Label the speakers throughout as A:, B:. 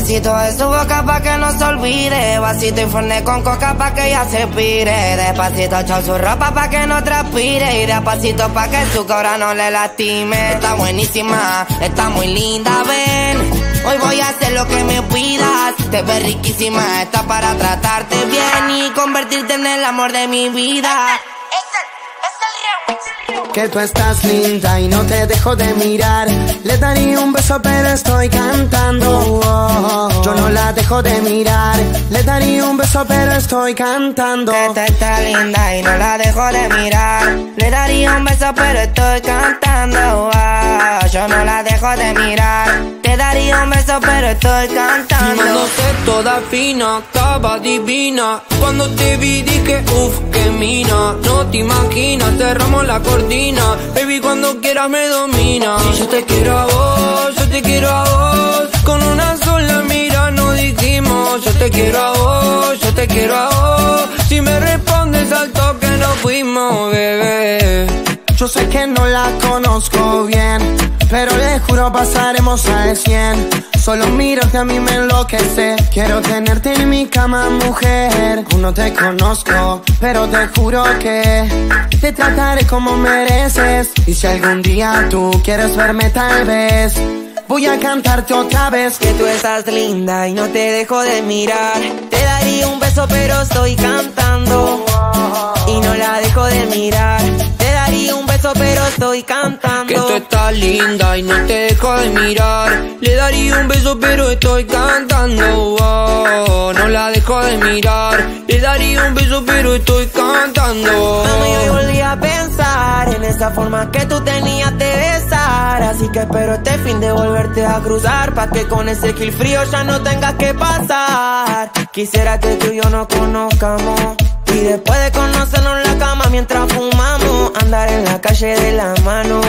A: besito de su boca pa' que no se olvide. Vasito y forne con coca pa' que ella se pire. Despacito echar su ropa pa' que no transpire. Y despacito pa' que su cobra no le lastime. Está buenísima, está muy linda, ven. Hoy voy a hacer lo que me pidas. Te ves riquísima, está para tratarte bien y convertirte en el amor de mi vida.
B: Que tú estás linda y no te dejo de mirar. Le daría un beso, pero estoy cantando. Oh, yo no la dejo de mirar. Le daría un beso, pero estoy cantando.
A: Que tú estás linda y no la dejo de mirar. Le daría un beso, pero estoy cantando. Oh, yo no la dejo de mirar. Te daría un beso, pero estoy cantando.
C: sé toda fina, estaba divina. Cuando te vi dije, uff, que mina. No te imaginas, cerramos la cortina. Baby, cuando quieras me domina. yo te quiero a vos, yo te quiero a vos. Con una sola mira nos dijimos. Yo te quiero a vos, yo te quiero a vos. Si me respondes al toque nos fuimos, bebé.
B: Yo sé que no la conozco bien, pero le juro pasaremos al 100. Solo miro que a mí me enloquece. Quiero tenerte en mi cama, mujer. no te conozco, pero te juro que te trataré como mereces. Y si algún día tú quieres verme, tal vez. Voy a cantarte otra vez
A: que tú estás linda y no te dejo de mirar. Te daría un beso pero estoy cantando y no la dejo de mirar beso, pero estoy cantando.
C: Que tú estás linda y no te dejo de mirar. Le daría un beso, pero estoy cantando. Oh, no la dejo de mirar. Le daría un beso, pero estoy cantando.
A: Mami, hoy volví a pensar en esa forma que tú tenías de besar. Así que espero este fin de volverte a cruzar. Pa' que con ese kill frío ya no tengas que pasar. Quisiera que tú y yo nos conozcamos. Y después de conocernos la cama mientras fumamos, andar en la calle de la mano.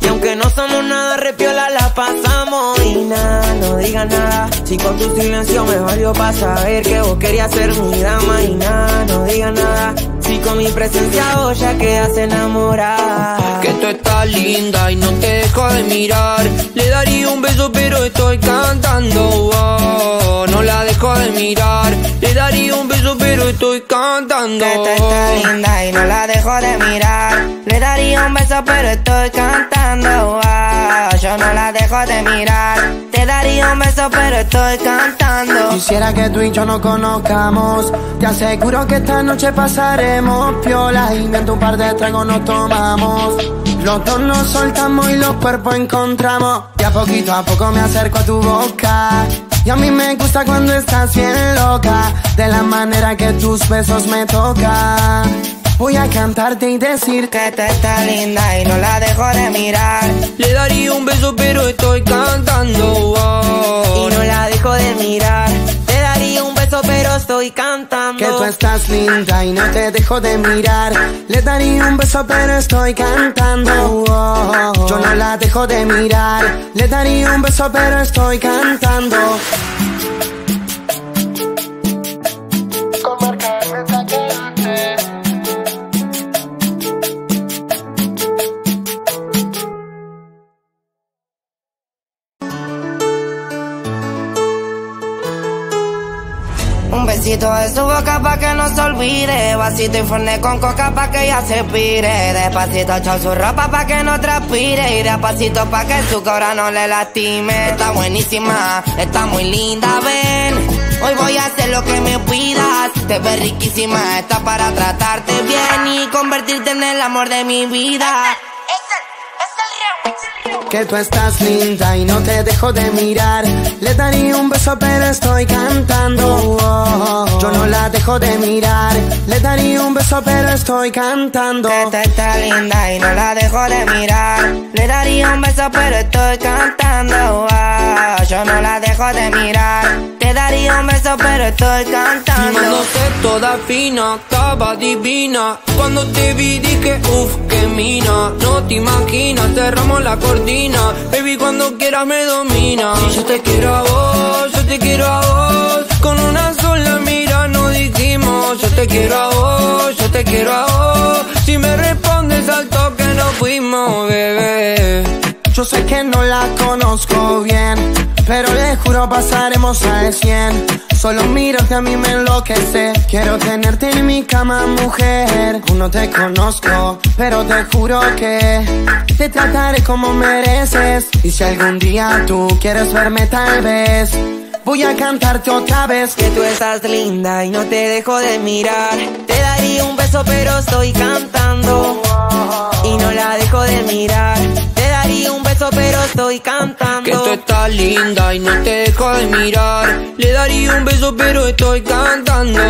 A: Y aunque no somos nada, repiola la pasamos. Y nada, no digas nada. Si con tu silencio me valió para saber que vos querías ser mi dama. Y nada, no digas nada. Si con mi presencia vos ya quedas enamorada.
C: Que tú estás linda y no te dejo de mirar. Le daría un beso, pero estoy cantando. Oh, no la dejo de mirar. Le daría un beso, pero estoy cantando.
A: Que tú estás linda y no la dejo de mirar. Le daría un beso, pero estoy cantando. Oh, yo no la dejo de mirar. Te daría un beso, pero estoy cantando.
B: Quisiera que tú y yo nos conozcamos. Te aseguro que esta noche pasaremos piola y un par de tragos nos tomamos. Los dos nos soltamos y los cuerpos encontramos. Y a poquito a poco me acerco a tu boca. Y a mí me gusta cuando estás bien loca, de la manera que tus besos me tocan. Voy a cantarte y decir
A: que te está linda y no la dejo de mirar.
C: Le daría un beso pero estoy cantando.
A: Y no la dejo de mirar
B: Que tú estás linda y no te dejo de mirar. Le daría un beso, pero estoy cantando. yo no la dejo de mirar. Le daría un beso, pero estoy cantando.
A: Boca pa' que no se olvide. Vasito y forne con coca pa' que ella se pire. Despacito echar su ropa pa' que no transpire. Y despacito pa' que su cobra no le lastime. Está buenísima, está muy linda, ven. Hoy voy a hacer lo que me pidas. Te ves riquísima, está para tratarte bien y convertirte en el amor de mi vida.
B: Que tú estás linda y no te dejo de mirar. Le daría un beso, pero estoy cantando. yo no la dejo de mirar. Le daría un beso, pero estoy cantando.
A: Que tú estás linda y no la dejo de mirar. Le daría un beso, pero estoy cantando. yo no la dejo de mirar. Daría un beso, pero estoy cantando.
C: No sé, toda fina, estaba divina. Cuando te vi dije, uff, que mina. No te imaginas, cerramos la cortina. Baby, cuando quieras me domina. Y yo te quiero a vos, yo te quiero a vos. Con una sola mira nos dijimos. Yo te quiero a vos, yo te quiero a vos. Si me respondes al toque nos fuimos, bebé.
B: Yo sé que no la conozco bien, pero le juro pasaremos al 100. Solo miro que a mí me enloquece. Quiero tenerte en mi cama, mujer. Aún no te conozco, pero te juro que te trataré como mereces. Y si algún día tú quieres verme, tal vez. Voy a cantarte otra vez
A: que tú estás linda y no te dejo de mirar. Te daría un beso pero estoy cantando estoy cantando.
C: Que tú estás linda y no te dejo de mirar. Le daría un beso pero estoy cantando.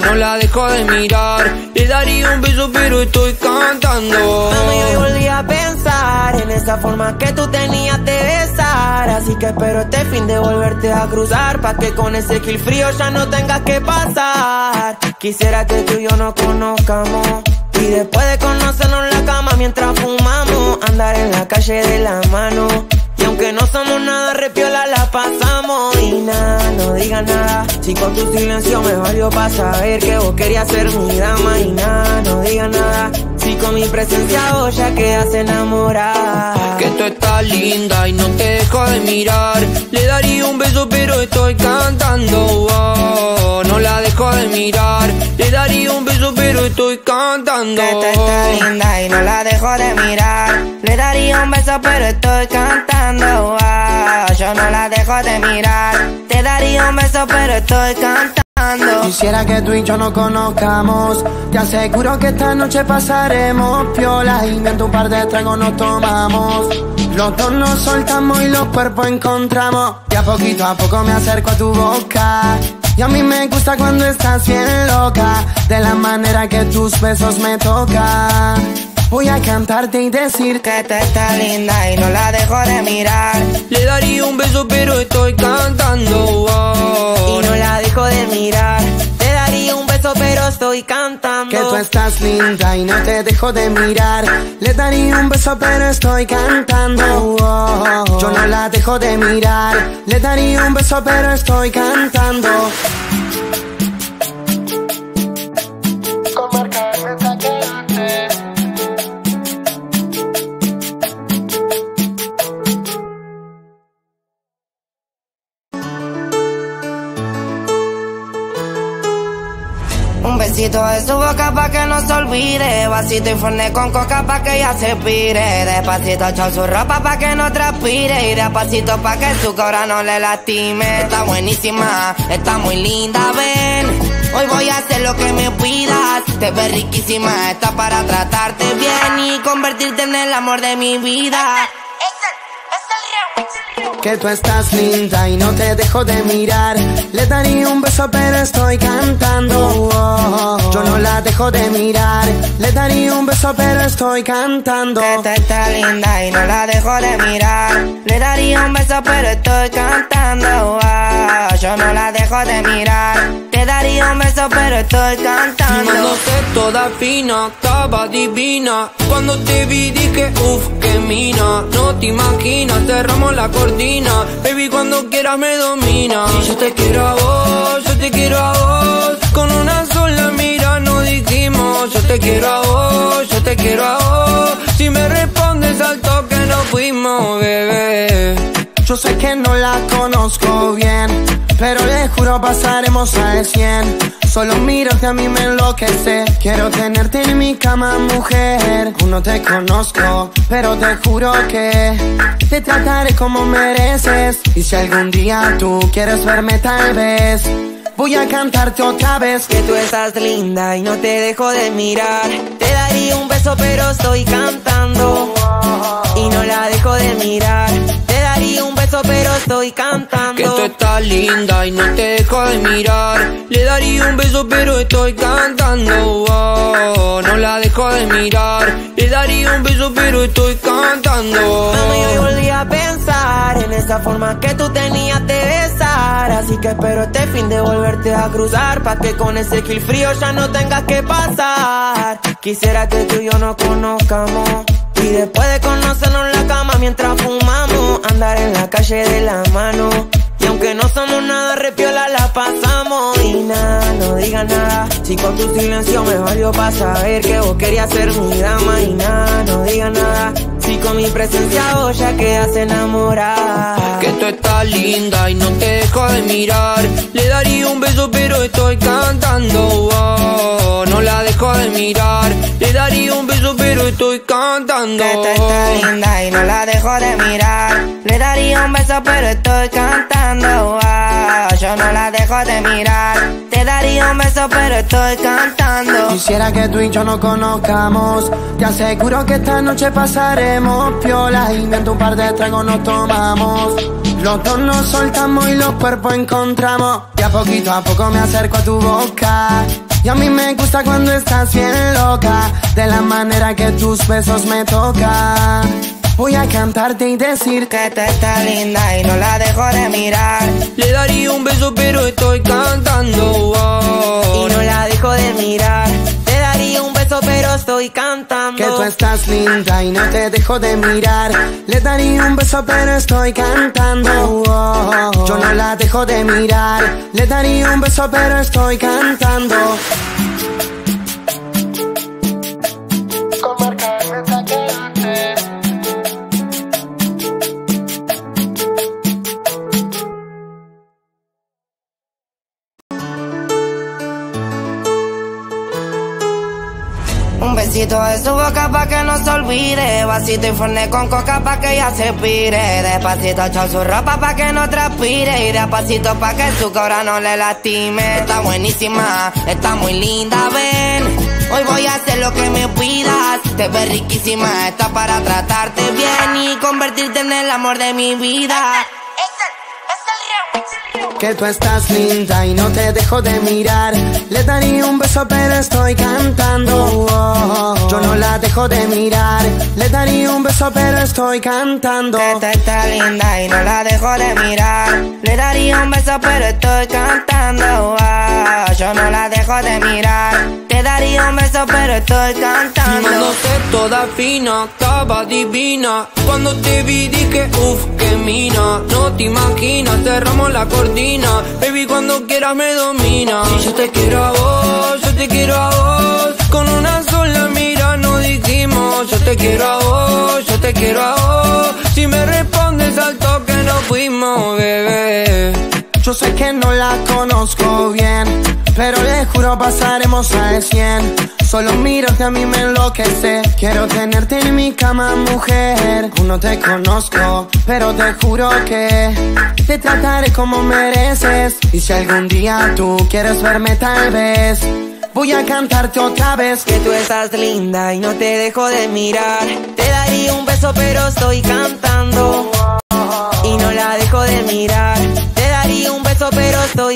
C: no la dejo de mirar. Le daría un beso pero estoy cantando.
A: Mami, hoy volví a pensar en esa forma que tú tenías de besar. Así que espero este fin de volverte a cruzar. Pa' que con ese kill frío ya no tengas que pasar. Quisiera que tú y yo nos conozcamos. Y después de conocernos la cama mientras fumamos, andar en la calle de la mano. Y aunque no somos nada repiola, la pasamos. Y nada, no digas nada. Si con tu silencio me valió para saber que vos querías ser mi dama. Y nada, no digas nada. Si con mi presencia vos ya quedas enamorada.
C: Que tú estás linda y no te dejo de mirar. Le daría un beso, pero estoy cantando. no la dejo de mirar. Le daría un beso, pero estoy cantando.
A: Que tú estás linda y no la dejo de mirar. Le daría un beso, pero estoy cantando. yo no la dejo de mirar. Te daría un beso, pero estoy cantando.
B: Quisiera que tú y yo nos conozcamos. Te aseguro que esta noche pasaremos piola y mientras un par de tragos nos tomamos. Los dos nos soltamos y los cuerpos encontramos. Y a poquito a poco me acerco a tu boca. Y a mí me gusta cuando estás bien loca, de la manera que tus besos me tocan. Voy a cantarte y decir
A: que te está linda y no la dejo de mirar.
C: Le daría un beso pero estoy cantando.
A: Y no la dejo de mirar. Te daría un beso pero estoy cantando.
B: Que tú estás linda y no te dejo de mirar. Le daría un beso pero estoy cantando. Yo no la dejo de mirar. Le daría un beso pero estoy cantando.
A: Besito de su boca pa' que no se olvide. Vasito y forne con coca pa' que ella se pire. Despacito echar su ropa pa' que no transpire. Y despacito pa' que su cobra no le lastime. Está buenísima, está muy linda, ven. Hoy voy a hacer lo que me pidas. Te ves riquísima, está para tratarte bien y convertirte en el amor de mi vida
B: que tú estás linda y no te dejo de mirar. Le daría un beso, pero estoy cantando. yo no la dejo de mirar. Le daría un beso, pero estoy cantando.
A: Que tú estás linda y no la dejo de mirar. Le daría un beso, pero estoy cantando. yo no la dejo de mirar. Te daría un beso, pero estoy cantando.
C: sé toda fina, estaba divina. Cuando te vi dije, uff, que mina. No te imaginas, cerramos la cortina Baby, cuando quieras me domina. Yo te quiero a vos, yo te quiero a vos. Con una sola mira nos dijimos. Yo te quiero a vos, yo te quiero a vos. Si me respondes al toque nos fuimos, bebé.
B: Yo sé que no la conozco bien, pero le juro pasaremos al 100. Solo miro que a mí me enloquece. Quiero tenerte en mi cama, mujer. Aún no te conozco, pero te juro que te trataré como mereces. Y si algún día tú quieres verme, tal vez. Voy a cantarte otra vez
A: que tú estás linda y no te dejo de mirar. Te daría un beso pero estoy cantando y no la dejo de mirar beso, pero estoy cantando.
C: Que tú estás linda y no te dejo de mirar. Le daría un beso, pero estoy cantando. no la dejo de mirar. Le daría un beso, pero estoy cantando.
A: Mami, hoy volví a pensar en esa forma que tú tenías de besar. Así que espero este fin de volverte a cruzar. Pa' que con ese kill frío ya no tengas que pasar. Quisiera que tú y yo nos conozcamos. Y después de conocernos la cama mientras fumamos, andar en la calle de la mano. Y aunque no somos nada repiola, la pasamos. Y nada, no digas nada. Si con tu silencio me valió para saber que vos querías ser mi dama. Y nada, no digas nada. Si con mi presencia ya quedas enamorada.
C: Que tú estás linda y no te dejo de mirar. Le daría un beso, pero estoy cantando. Oh, no la dejo de mirar. Le daría un beso, pero estoy cantando.
A: Que tú estás linda y no la dejo de mirar. Le daría un beso, pero estoy cantando. Oh, yo no la dejo de mirar. Te daría un beso, pero estoy cantando.
B: Quisiera que tú y yo nos conozcamos. Te aseguro que esta noche pasaremos piola y mientras un par de tragos nos tomamos. Los dos soltamos y los cuerpos encontramos. Y a poquito a poco me acerco a tu boca. Y a mí me gusta cuando estás bien loca. De la manera que tus besos me tocan. Voy a cantarte y decir
A: que tú estás linda y no la dejo de mirar.
C: Le daría un beso, pero estoy cantando. Oh.
A: Y no la dejo de mirar. Te daría un beso, pero estoy cantando.
B: que tú estás linda y no te dejo de mirar. Le daría un beso, pero estoy cantando. Oh, yo no la dejo de mirar. Le daría un beso, pero estoy cantando.
A: De su boca pa' que no se olvide. Vasito y forne con coca pa' que ella se pire. Despacito echó su ropa pa' que no transpire. Y despacito pa' que su cobra no le lastime. Está buenísima, está muy linda, ven. Hoy voy a hacer lo que me pidas. Te ves riquísima, está para tratarte bien y convertirte en el amor de mi vida.
B: Que tú estás linda y no te dejo de mirar. Le daría un beso, pero estoy cantando. Oh, yo no la dejo de mirar. Le daría un beso, pero estoy cantando.
A: Que tú estás linda y no la dejo de mirar. Le daría un beso, pero estoy cantando. Ah, yo no la dejo de mirar. Te daría un beso, pero estoy cantando.
C: Filmándote toda fina, estaba divina. Cuando te vi dije, uff, qué mina. No te imaginas, cerramos la cortina. Baby, cuando quieras me domina. Y yo te quiero a vos, yo te quiero a vos. Con una sola mira nos dijimos, yo te quiero a vos, yo te quiero a vos. Si me respondes al toque nos fuimos, bebé.
B: Yo sé que no la conozco bien, pero le juro pasaremos al 100. Solo miro a mí me enloquece. Quiero tenerte en mi cama, mujer. Aún no te conozco, pero te juro que te trataré como mereces. Y si algún día tú quieres verme, tal vez. Voy a cantarte otra vez
A: que tú estás linda y no te dejo de mirar. Te daría un beso, pero estoy cantando. Y no la dejo de mirar.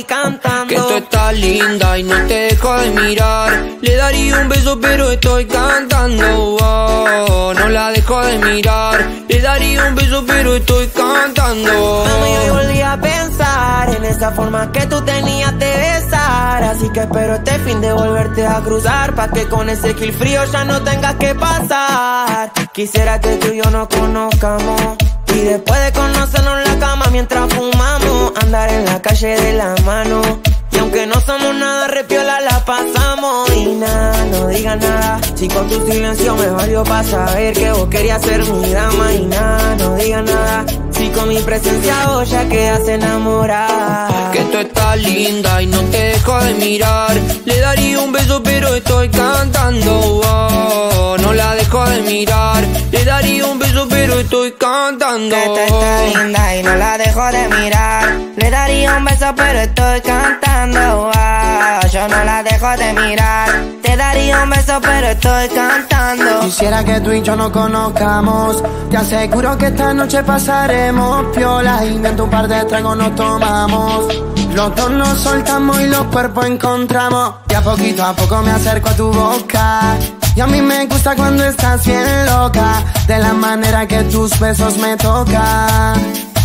A: Cantando.
C: Que tú estás linda y no te dejo de mirar. Le daría un beso, pero estoy cantando. Oh, no la dejo de mirar. Le daría un beso, pero estoy cantando.
A: Mami, hoy volví a pensar en esa forma que tú tenías de besar. Así que espero este fin de volverte a cruzar. Pa' que con ese kill frío ya no tengas que pasar. Quisiera que tú y yo nos conozcamos. Y después de conocernos en la cama mientras fumamos, andar en la calle de la mano. Y aunque no somos nada, repiola la pasamos. Y nada, no digas nada. Si con tu silencio me valió para saber que vos querías ser mi dama. Y nada, no digas nada. Si con mi presencia vos ya quedas enamorada.
C: Que tú estás linda y no te dejo de mirar. Le daría un beso, pero estoy cantando. Oh, no la dejo de mirar. Le daría un beso, pero estoy cantando.
A: Que tú estás linda y no la dejo de mirar. Le daría un beso, pero estoy cantando. Ah, yo no la dejo de mirar. Te daría un beso, pero estoy cantando.
B: Quisiera que tú y yo nos conozcamos. Te aseguro que esta noche pasaremos piola y mientras un par de tragos nos tomamos. Los dos nos soltamos y los cuerpos encontramos. Y a poquito a poco me acerco a tu boca. Y a mí me gusta cuando estás bien loca. De la manera que tus besos me tocan.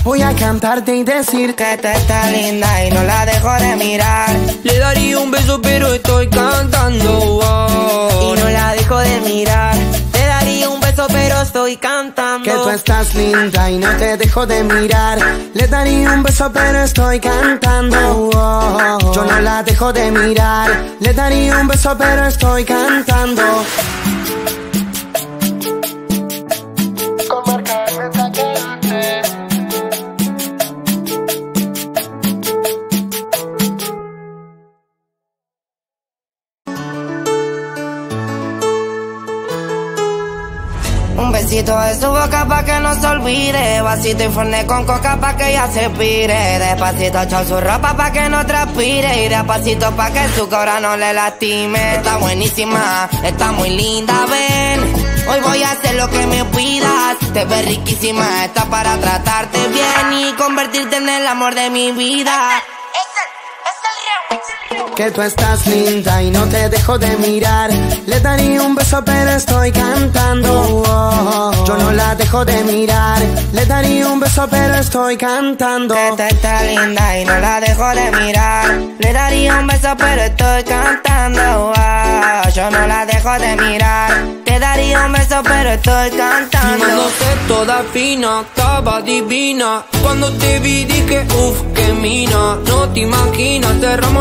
B: Voy a cantarte y decir
A: que tú estás linda y no la dejo de mirar.
C: Le daría un beso, pero estoy cantando. Oh,
A: Y no la dejo de mirar. Te daría un beso, pero estoy cantando.
B: que tú estás linda y no te dejo de mirar. Le daría un beso, pero estoy cantando. Oh, yo no la dejo de mirar. Le daría un beso, pero estoy cantando.
A: Boca pa' que no se olvide. Vasito y forne con coca pa' que ella se pire. Despacito echó su ropa pa' que no transpire. Y despacito pa' que su cobra no le lastime. Está buenísima, está muy linda, ven. Hoy voy a hacer lo que me pidas. Te ves riquísima, está para tratarte bien y convertirte en el amor de mi vida.
B: Que tú estás linda y no te dejo de mirar. Le daría un beso, pero estoy cantando. Yo no la dejo de mirar. Le daría un beso, pero estoy cantando.
A: Que tú estás linda y no la dejo de mirar. Le daría un beso, pero estoy cantando. Ah, yo no la dejo de mirar. Te daría un beso, pero estoy cantando.
C: sé toda fina, estaba divina. Cuando te vi dije, uff, que mina. No te imaginas,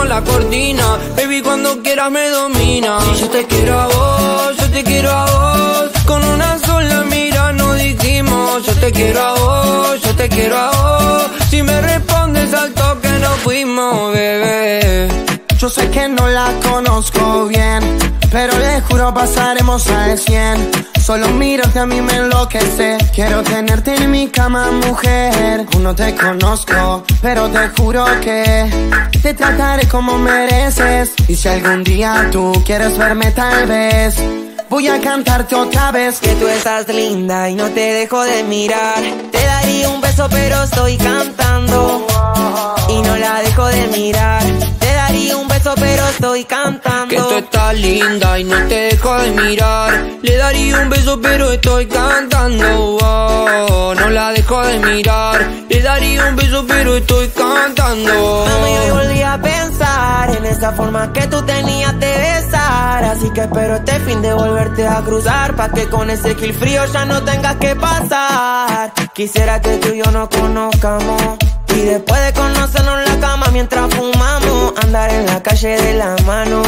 C: la cortina. Baby, cuando quieras me domina. Yo te quiero a vos, yo te quiero a vos. Con una sola mira no dijimos, yo te quiero a vos, yo te quiero a vos. Si me respondes al toque no fuimos.
B: Yo sé que no la conozco bien, pero le juro pasaremos al 100. Solo mirarte a mí me enloquece. Quiero tenerte en mi cama, mujer. Aún no te conozco, pero te juro que te trataré como mereces. Y si algún día tú quieres verme, tal vez. Voy a cantarte otra vez
A: que tú estás linda y no te dejo de mirar. Te daría un beso pero estoy cantando y no la dejo de mirar. Beso pero estoy cantando.
C: Que tú estás linda y no te dejo de mirar. Le daría un beso pero estoy cantando. Oh, no la dejo de mirar. Le daría un beso pero estoy cantando.
A: Mami, hoy volví a pensar en esa forma que tú tenías de besar. Así que espero este fin de volverte a cruzar. Pa' que con ese kill frío ya no tengas que pasar. Quisiera que tú y yo nos conozcamos. Y después de conocernos la cama mientras fumamos, andar en la calle de la mano.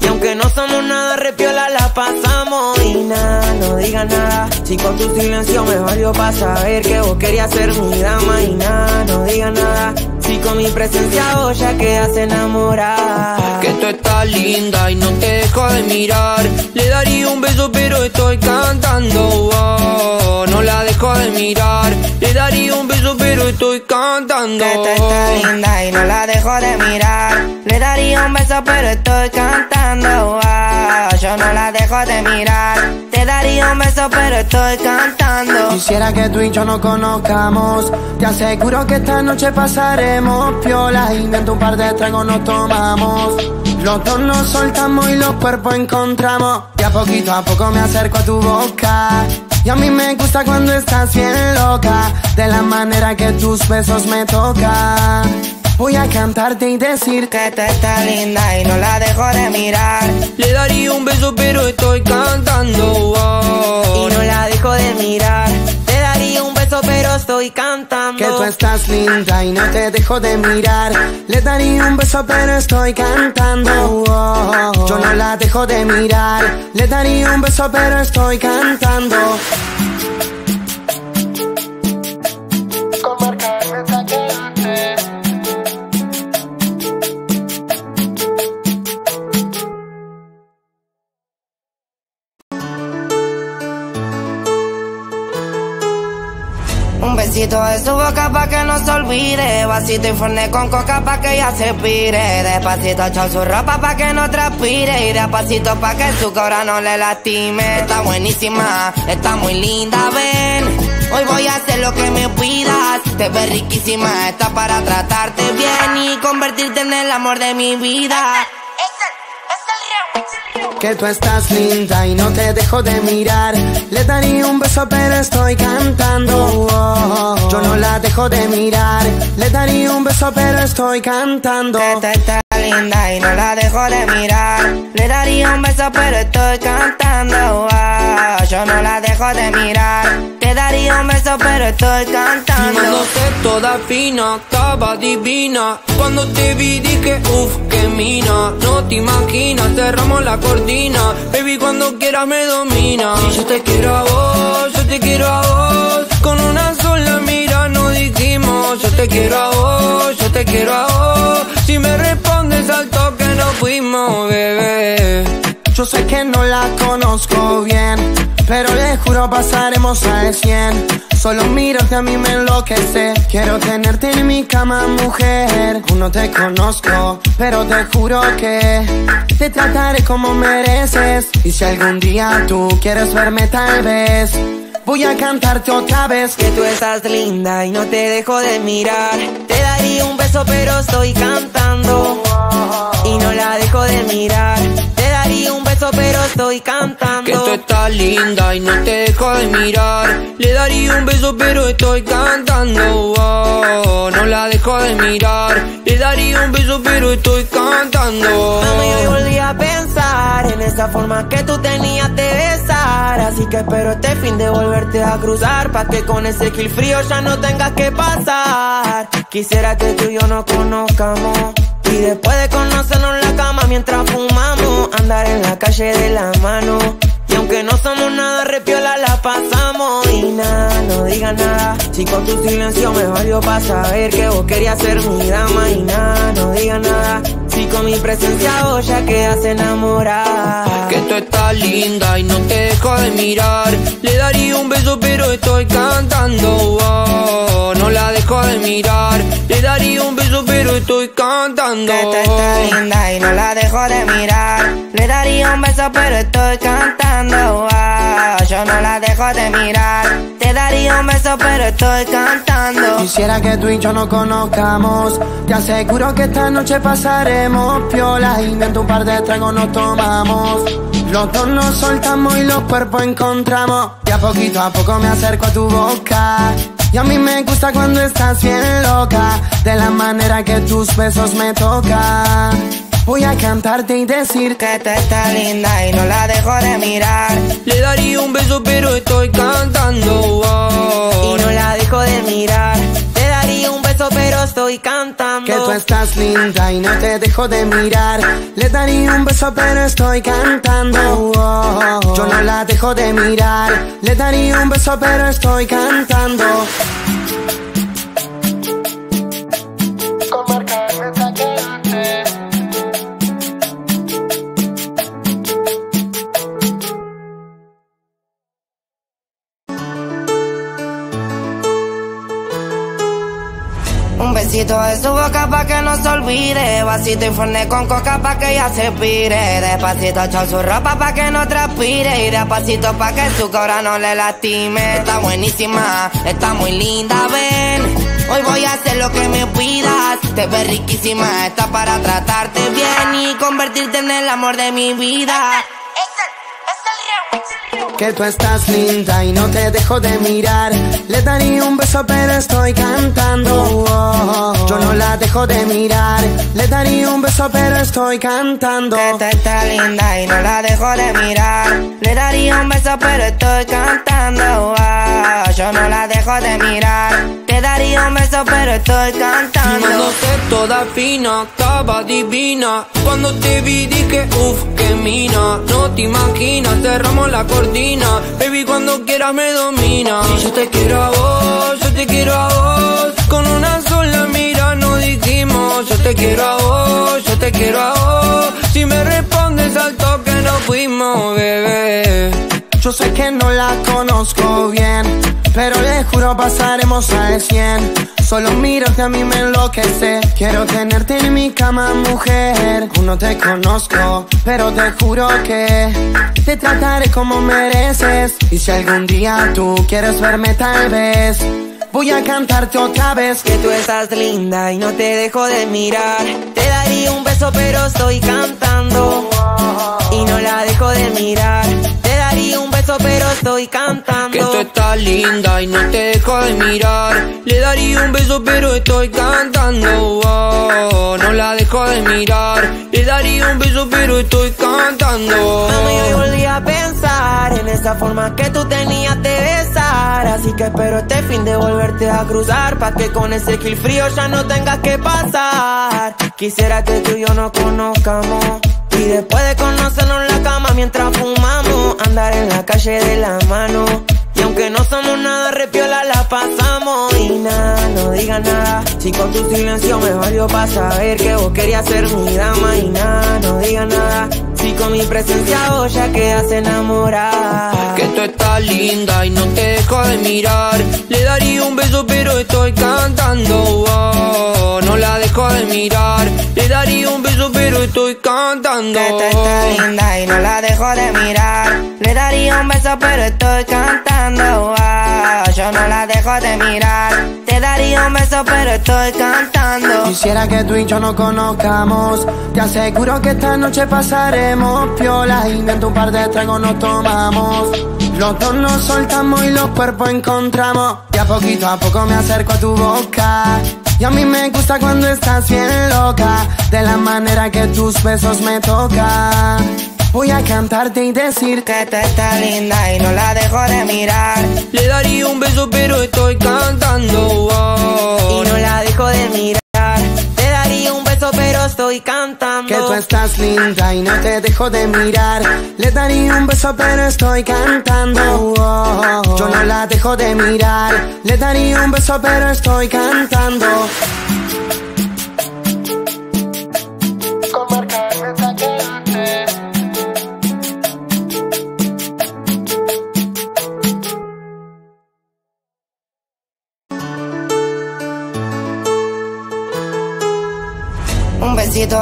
A: Y aunque no somos nada, repiola la pasamos. Y nada, no diga nada. Si con tu silencio me valió para saber que vos querías ser mi dama. Y nada, no diga nada. Si con mi presencia vos ya quedas enamorada.
C: Que tú estás linda y no te dejo de mirar. Le daría un beso, pero estoy cantando. Oh, no la dejo de mirar. Le daría un beso, pero estoy cantando.
A: Que tú estás linda y no la dejo de mirar. Le daría un beso, pero estoy cantando. Ah, yo no la dejo de mirar. Te daría un beso, pero estoy cantando.
B: Quisiera que tú y yo nos conozcamos. Te aseguro que esta noche pasaremos piola y mientras un par de tragos nos tomamos. Los dos nos soltamos y los cuerpos encontramos. Y a poquito a poco me acerco a tu boca. Y a mí me gusta cuando estás bien loca, de la manera que tus besos me tocan. Voy a cantarte y decir
A: que te está linda y no la dejo de mirar.
C: Le daría un beso pero estoy cantando.
A: Y no la dejo de mirar. Te daría un beso pero estoy cantando.
B: Que tú estás linda y no te dejo de mirar. Le daría un beso pero estoy cantando. Yo no la dejo de mirar. Le daría un beso pero estoy cantando.
A: Un besito de su boca pa' que no se olvide. Vasito y forne con coca pa' que ella se pire. Despacito echó su ropa pa' que no transpire. Y despacito pa' que su cobra no le lastime. Está buenísima, está muy linda, ven. Hoy voy a hacer lo que me pidas. Te ves riquísima, está para tratarte bien y convertirte en el amor de mi vida.
B: Que tú estás linda y no te dejo de mirar. Le daría un beso, pero estoy cantando. Yo no la dejo de mirar. Le daría un beso, pero estoy cantando.
A: Linda y no la dejo de mirar. Le daría un beso, pero estoy cantando. Ah, yo no la dejo de mirar. Te daría un beso, pero estoy cantando.
C: Sé toda fina, estaba divina. Cuando te vi dije, uff, que mina. No te imaginas, cerramos la cortina. Baby, cuando quieras me domina. Si yo te quiero a vos, Yo
B: sé que no la conozco bien, pero le juro pasaremos al 100. Solo mirarte a mí me enloquece. Quiero tenerte en mi cama, mujer. Aún no te conozco, pero te juro que te trataré como mereces. Y si algún día tú quieres verme, tal vez. Voy a cantarte otra vez.
A: Que tú estás linda y no te dejo de mirar. Te daría un beso pero estoy cantando. Y no la dejo de mirar. Te daría un beso pero estoy cantando.
C: Que tú estás linda y no te dejo de mirar. Le daría un beso pero estoy cantando. Oh, No la dejo de mirar. Le daría un beso pero estoy cantando.
A: Mami, hoy volví a pensar En esa forma que tú tenías de besar. Así que espero este fin de volverte a cruzar Pa' que con ese kill frío ya no tengas que pasar. Quisiera que tú y yo nos conozcamos y después de conocernos la mientras fumamos, andar en la calle de la mano. Y aunque no somos nada, repiola la pasamos. Y nada, no digas nada. Si con tu silencio me valió para saber que vos querías ser mi dama. Y nada, no digas nada. Si con mi presencia vos ya quedas enamorada.
C: Que tú estás linda y no te dejo de mirar. Le daría un beso, pero estoy cantando. oh, no la dejo de mirar. Le daría un beso, pero estoy cantando.
D: Que tú estás linda y no la dejo de mirar. Le daría un beso, pero estoy cantando. ah, yo no la dejo de mirar. Te daría un beso, pero estoy cantando.
B: Quisiera que tú y yo nos conozcamos. Te aseguro que esta noche pasaremos piola. Invento un par de tragos, nos tomamos. Los dos nos soltamos y los cuerpos encontramos. Y a poquito a poco me acerco a tu boca. Y a mí me gusta cuando estás bien loca. De la manera que tus besos me tocan. Voy a cantarte y decir
D: Que tú estás linda y no la dejo de mirar.
C: Le daría un beso, pero estoy cantando. oh,
A: Y no la dejo de mirar. Beso, pero estoy cantando.
B: que tú estás linda y no te dejo de mirar. Le daría un beso, pero estoy cantando. Yo no la dejo de mirar. Le daría un beso, pero estoy cantando.
D: Besito de su boca pa' que no se olvide. Vasito y forne con coca pa' que ella se pire. Despacito echar su ropa pa' que no transpire. Y despacito pa' que su cobra no le lastime. Está buenísima, está muy linda, ven. Hoy voy a hacer lo que me pidas. Te ves riquísima, está para tratarte bien y convertirte en el amor de mi vida.
B: Que tú estás linda y no te dejo de mirar. Le daría un beso, pero estoy cantando. Oh, yo no la dejo de mirar. Le daría un beso, pero estoy cantando.
D: Que tú estás linda y no la dejo de mirar. Le daría un beso, pero estoy cantando. ah, yo no la dejo de mirar. Te daría un beso, pero estoy cantando.
C: Fumándote toda fina, estaba divina Cuando te vi dije, uff, que mina No te imaginas, cerramos la cortina Baby, cuando quieras me domina. Yo te quiero a vos, yo te quiero a vos. Con una sola mira nos dijimos. Yo te quiero a vos, yo te quiero a vos. Si me respondes al toque nos fuimos, bebé
B: Yo sé que no la conozco bien, pero le juro pasaremos al 100. Solo mirarte a mí me enloquece. Quiero tenerte en mi cama, mujer. Aún no te conozco, pero te juro que te trataré como mereces. Y si algún día tú quieres verme, tal vez. Voy a cantarte otra vez
A: Que tú estás linda y no te dejo de mirar. Te daría un beso, pero estoy cantando. Y no la dejo de mirar. Beso, pero estoy cantando.
C: Que tú estás linda y no te dejo de mirar Le daría un beso pero estoy cantando oh, No la dejo de mirar Le daría un beso pero estoy cantando
A: Mami, hoy volví a pensar en esa forma que tú tenías de besar. Así que espero este fin de volverte a cruzar. Pa' que con ese kill frío ya no tengas que pasar. Quisiera que tú y yo nos conozcamos. Y después de conocernos la cama mientras fumamos, andar en la calle de la mano. Y aunque no somos nada, repiola la pasamos. Y nada, no digas nada. Si con tu silencio me valió para saber que vos querías ser mi dama. Y nada, no digas nada. Si con mi presencia ya quedas enamorada.
C: Que tú estás linda y no te dejo de mirar. Le daría un beso, pero estoy cantando. Oh, no la dejo de mirar. Le daría un beso, pero estoy cantando.
D: Que tú estás linda y no la dejo de mirar. Le daría un beso, pero estoy cantando. Oh, yo no la dejo de mirar. Te daría un beso, pero estoy cantando.
B: Quisiera que tú y yo nos conozcamos. Te aseguro que esta noche pasaremos piola mientras un par de tragos nos tomamos. Los dos soltamos y los cuerpos encontramos. Y a poquito a poco me acerco a tu boca. Y a mí me gusta cuando estás bien loca. De la manera que tus besos me tocan. Voy a cantarte y decir
D: Que tú estás linda y no la dejo de mirar.
C: Le daría un beso, pero estoy cantando. Oh,
A: Y no la dejo de mirar. Te daría un beso, pero estoy cantando.
B: que tú estás linda y no te dejo de mirar. Le daría un beso, pero estoy cantando. Oh, yo no la dejo de mirar. Le daría un beso, pero estoy cantando.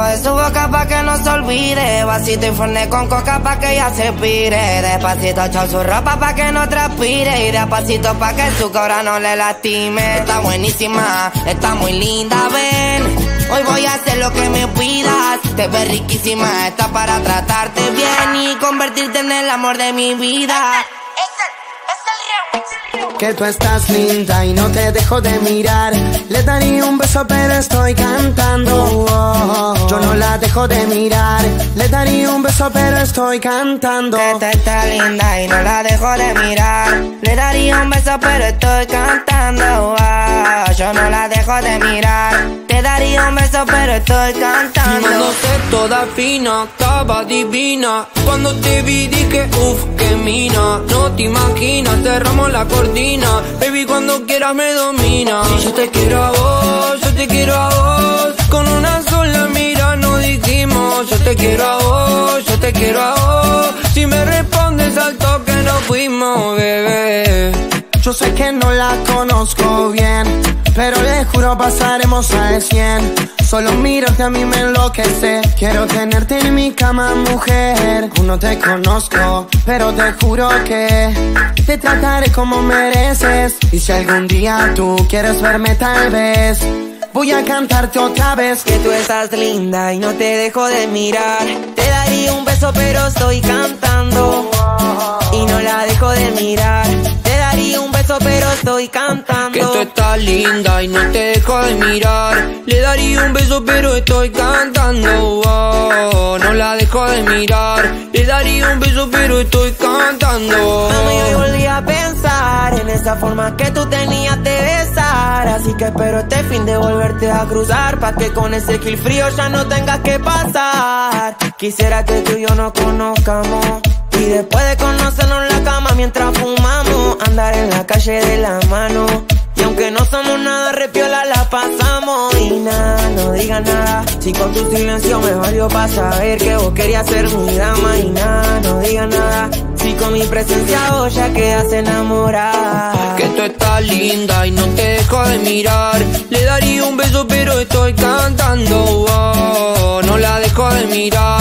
D: De su boca pa' que no se olvide. Vasito y forne con coca pa' que ella se pire. Despacito echar su ropa pa' que no transpire. Y despacito pa' que su cobra no le lastime. Está buenísima, está muy linda, ven. Hoy voy a hacer lo que me pidas. Te ves riquísima, está para tratarte bien y convertirte en el amor de mi vida.
B: Que tú estás linda y no te dejo de mirar. Le daría un beso, pero estoy cantando. Oh, yo no la dejo de mirar. Le daría un beso, pero estoy cantando.
D: Que tú estás linda y no la dejo de mirar. Le daría un beso, pero estoy cantando. Ah, yo no la dejo de mirar. Te daría un beso, pero estoy cantando.
C: Firmándote toda fina, estaba divina. Cuando te vi dije, uff, que mina. No te imaginas, cerramos la cortina. Baby, cuando quieras me domina. Si yo te quiero a vos, yo te quiero a vos. Con una sola mira nos dijimos, yo te quiero a vos, yo te quiero a vos. Si me respondes al toque nos fuimos, bebé.
B: Yo sé que no la conozco bien, pero le juro pasaremos al 100. Solo miro que a mí me enloquece. Quiero tenerte en mi cama, mujer. No te conozco, pero te juro que te trataré como mereces. Y si algún día tú quieres verme, tal vez voy a cantarte otra vez.
A: Que tú estás linda y no te dejo de mirar. Te daría un beso, pero estoy cantando. Y no la dejo de mirar. Beso, pero estoy cantando.
C: Que tú estás linda y no te dejo de mirar. Le daría un beso, pero estoy cantando. Oh, no la dejo de mirar. Le daría un beso, pero estoy cantando.
A: Mami, hoy volví a pensar en esa forma que tú tenías de besar. Así que espero este fin de volverte a cruzar. Pa' que con ese kill frío ya no tengas que pasar. Quisiera que tú y yo nos conozcamos. Y después de conocernos la cama mientras fumamos, andar en la calle de la mano. Y aunque no somos nada, repiola la pasamos. Y nada, no digas nada. Si con tu silencio me valió para saber que vos querías ser mi dama. Y nada, no digas nada. Si con mi presencia vos ya quedas enamorada.
C: Que tú estás linda y no te dejo de mirar. Le daría un beso, pero estoy cantando. Oh, no la dejo de mirar.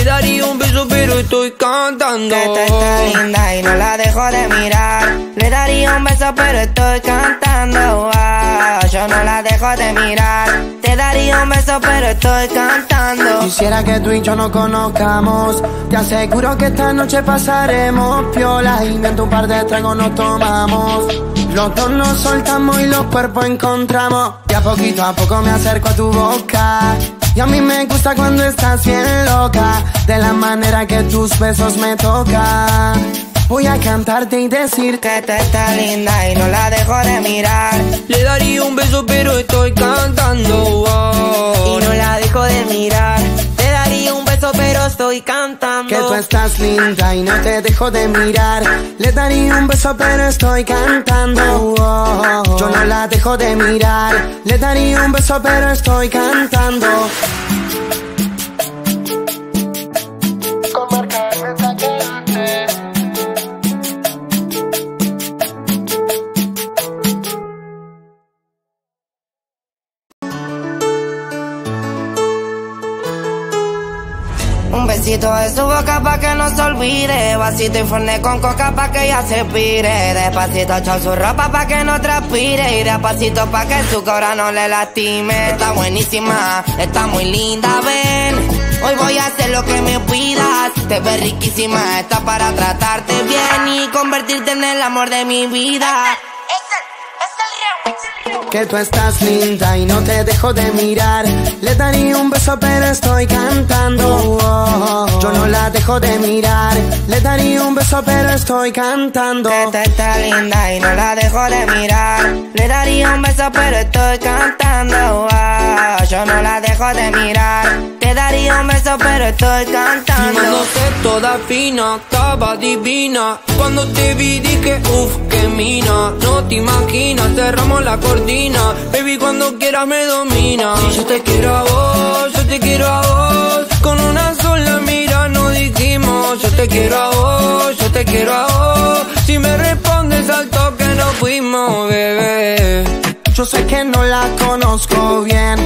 C: Le daría un beso, pero estoy cantando.
D: Que tú estás linda y no la dejo de mirar. Le daría un beso, pero estoy cantando. Ah, yo no la dejo de mirar. Te daría un beso, pero estoy cantando.
B: Quisiera que tú y yo nos conozcamos. Te aseguro que esta noche pasaremos piola mientras un par de tragos nos tomamos. Los dos nos soltamos y los cuerpos encontramos. Y a poquito a poco me acerco a tu boca. Y a mí me gusta cuando estás bien loca. De la manera que tus besos me tocan. Voy a cantarte y decir
D: Que tú estás linda y no la dejo de mirar.
C: Le daría un beso, pero estoy cantando. Oh,
A: Y no la dejo de mirar. Te daría un beso, pero estoy cantando.
B: que tú estás linda y no te dejo de mirar. Le daría un beso, pero estoy cantando. Oh, yo no la dejo de mirar. Le daría un beso, pero estoy cantando.
D: Besito de su boca pa' que no se olvide. Vasito y forne con coca pa' que ella se pire. Despacito echar su ropa pa' que no transpire. Y despacito pa' que su cobra no le lastime. Está buenísima, está muy linda, ven. Hoy voy a hacer lo que me pidas. Te ves riquísima, está para tratarte bien y convertirte en el amor de mi vida.
B: Que tú estás linda y no te dejo de mirar. Le daría un beso, pero estoy cantando. De mirar. Le daría un beso, pero estoy cantando.
D: Que tú estás linda y no la dejo de mirar. Le daría un beso, pero estoy cantando. Ah, yo no la dejo de mirar. Te daría un beso, pero estoy cantando.
C: sé toda fina, estaba divina. Cuando te vi dije, uff, que mina. No te imaginas, cerramos la cortina. Baby, cuando quieras me domina. Si yo te quiero a vos, yo te quiero a vos. Con una sola nos dijimos, yo te quiero a vos, yo te quiero a vos. Si me respondes al toque nos fuimos, bebé.
B: Yo sé que no la conozco bien,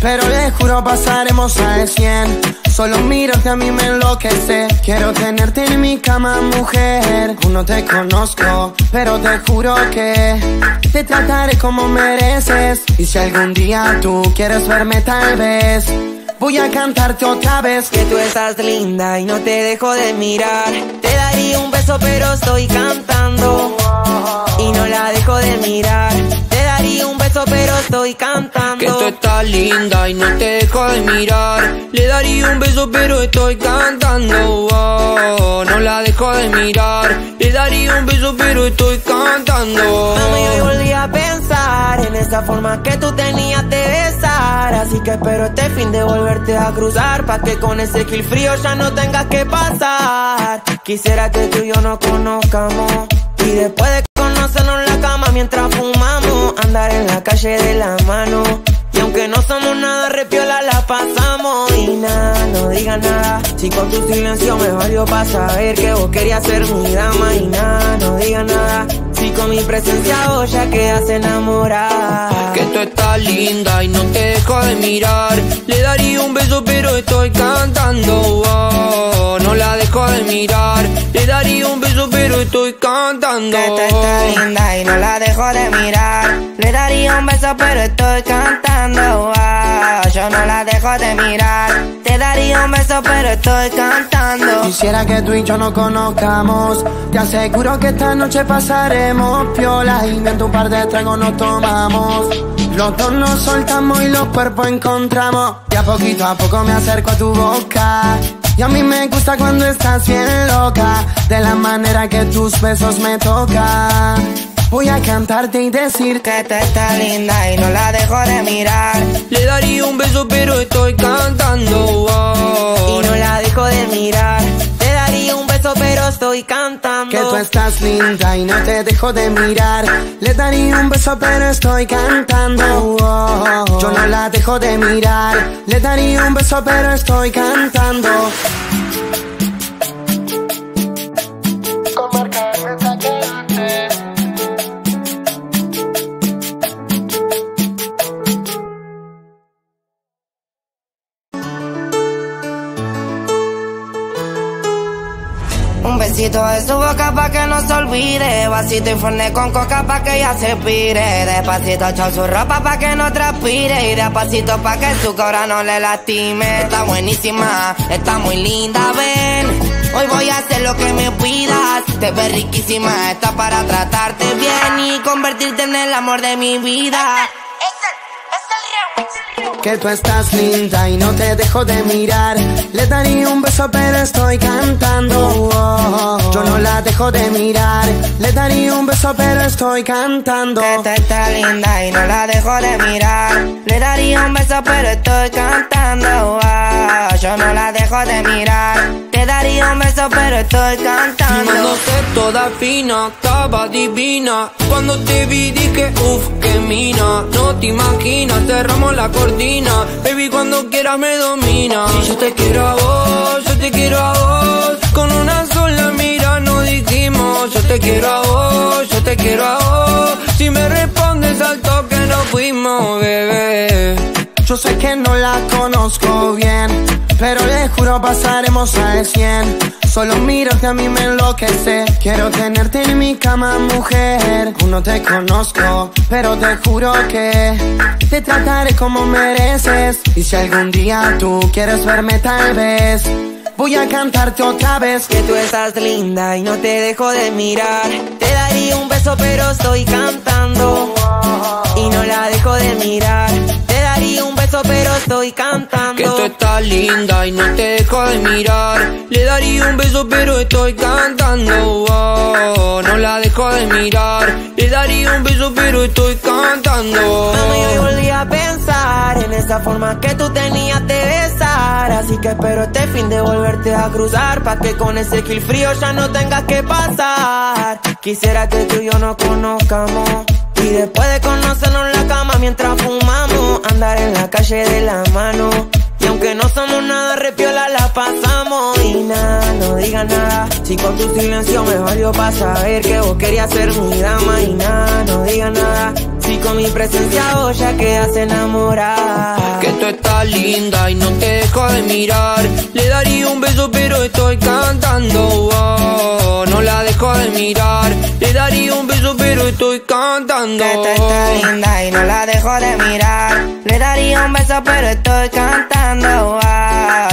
B: pero le juro pasaremos al 100. Solo mírate a mí me enloquece. Quiero tenerte en mi cama, mujer. Aún no te conozco, pero te juro que te trataré como mereces. Y si algún día tú quieres verme, tal vez. Voy a cantarte otra vez.
A: Que tú estás linda y no te dejo de mirar. Te daría un beso pero estoy cantando. Y no la dejo de mirar beso pero estoy cantando.
C: Que tú estás linda y no te dejo de mirar. Le daría un beso pero estoy cantando. Oh, No la dejo de mirar. Le daría un beso pero estoy cantando.
A: Mami, hoy volví a pensar En esa forma que tú tenías de besar. Así que espero este fin de volverte a cruzar Pa' que con ese kill frío ya no tengas que pasar. Quisiera que tú y yo nos conozcamos Y después de conocernos la mientras fumamos Andar en la calle de la mano. Y aunque no somos nada repiola la pasamos. Y nada, no digas nada. Si con tu silencio me valió para saber Que vos querías ser mi dama. Y nada, no digas nada Si con mi presencia vos ya quedas enamorada.
C: Que tú estás linda y no te dejo de mirar. Le daría un beso pero estoy cantando oh, No la dejo de mirar. Le daría un beso pero estoy cantando.
D: Que tú estás linda y no la dejo de mirar. Le daría un beso pero estoy cantando oh, Yo no la dejo de mirar Te daría un beso pero estoy cantando.
B: Quisiera que tú y yo nos conozcamos. Te aseguro que esta noche pasaremos piola. Mientras un par de tragos nos tomamos. Los dos soltamos y los cuerpos encontramos. Y a poquito a poco me acerco a tu boca. Y a mí me gusta cuando estás bien loca, de la manera que tus besos me tocan. Voy a cantarte y decir
D: que te está linda y no la dejo de mirar.
C: Le daría un beso pero estoy cantando.
A: Y no la dejo de mirar. Te daría un beso pero estoy cantando.
B: Que tú estás linda y no te dejo de mirar. Le daría un beso pero estoy cantando. Yo no la dejo de mirar. Le daría un beso pero estoy cantando.
D: De su boca pa' que no se olvide. Vasito y forne con coca pa' que ella se pire. Despacito echar su ropa pa' que no transpire. Y despacito pa' que su cobra no le lastime. Está buenísima, está muy linda, ven. Hoy voy a hacer lo que me pidas. Te ves riquísima, está para tratarte bien y convertirte en el amor de mi vida
B: que tú estás linda y no te dejo de mirar. Le daría un beso, pero estoy cantando. yo no la dejo de mirar. Le daría un beso, pero estoy cantando.
D: Que tú estás linda y no la dejo de mirar. Le daría un beso, pero estoy cantando. yo no la dejo de mirar. Daría un beso, pero estoy cantando.
C: sé toda fina, estaba divina. Cuando te vi dije, uff, que mina. No te imaginas, cerramos la cortina. Baby, cuando quieras me domina. Si yo te quiero a vos, yo te quiero a vos. Con una sola mira nos dijimos. Yo te quiero a vos, yo te quiero a vos. Si me respondes al toque nos fuimos, bebé.
B: Yo sé que no la conozco bien, pero le juro pasaremos al 100. Solo miro que a mí me enloquece. Quiero tenerte en mi cama, mujer. Aún no te conozco, pero te juro que te trataré como mereces. Y si algún día tú quieres verme, tal vez. Voy a cantarte otra vez
A: Que tú estás linda y no te dejo de mirar Te daría un beso pero estoy cantando Y no la dejo de mirar beso pero estoy cantando.
C: Que tú estás linda y no te dejo de mirar. Le daría un beso pero estoy cantando. Oh, No la dejo de mirar. Le daría un beso pero estoy cantando.
A: Mami, hoy volví a pensar En esa forma que tú tenías de besar. Así que espero este fin de volverte a cruzar Pa' que con ese kill frío ya no tengas que pasar. Quisiera que tú y yo nos conozcamos y después de conocernos en la cama mientras fumamos, andar en la calle de la mano. Y aunque no somos nada, repiola la pasamos. Y nada, no digas nada. Si con tu silencio me valió para saber que vos querías ser mi dama. Y nada, no digas nada. Si con mi presencia vos ya quedas enamorada.
C: Que tú estás linda y no te dejo de mirar. Le daría un beso, pero estoy cantando. oh, no la dejo de mirar. Le daría un beso, pero estoy cantando.
D: Que tú estás linda y no la dejo de mirar. Le daría un beso, pero estoy cantando.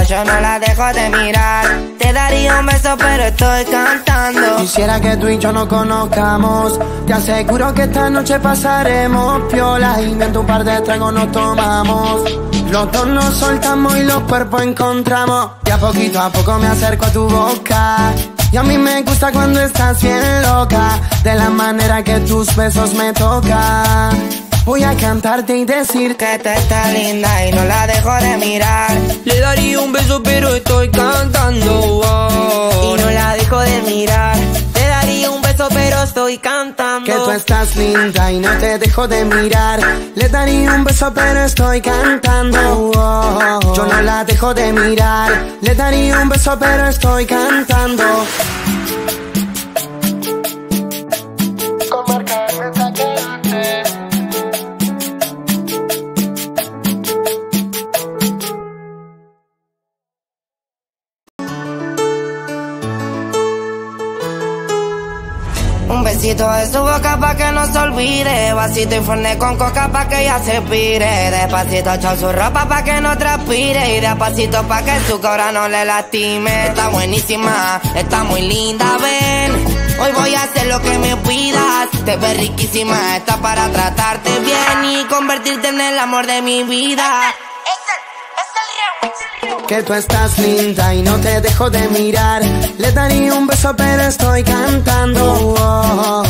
D: yo no la dejo de mirar. Te daría un beso, pero estoy cantando.
B: Quisiera que tú y yo nos conozcamos. Te aseguro que esta noche pasaremos piola y mientras un par de tragos nos tomamos. Los dos nos soltamos y los cuerpos encontramos. Y a poquito a poco me acerco a tu boca. Y a mí me gusta cuando estás bien loca. De la manera que tus besos me tocan. Voy a cantarte y decir
D: Que tú estás linda y no la dejo de mirar.
C: Le daría un beso, pero estoy cantando. oh,
A: Y no la dejo de mirar. Te daría un beso, pero estoy cantando.
B: que tú estás linda y no te dejo de mirar. Le daría un beso, pero estoy cantando. Oh, yo no la dejo de mirar. Le daría un beso, pero estoy cantando.
D: Un besito de su boca pa' que no se olvide. Vasito y forne con coca pa' que ella se pire. Despacito echar su ropa pa' que no transpire. Y despacito pa' que su cobra no le lastime. Está buenísima, está muy linda, ven. Hoy voy a hacer lo que me pidas. Te ves riquísima, está para tratarte bien y convertirte en el amor de mi vida.
B: Que tú estás linda y no te dejo de mirar. Le daría un beso, pero estoy cantando.